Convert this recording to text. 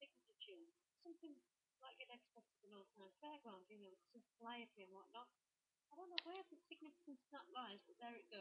sticking to tune, something like you'd expect at the North Nine Fairground, you know, some fly and whatnot. I don't know where the significance of that lies, but there it goes.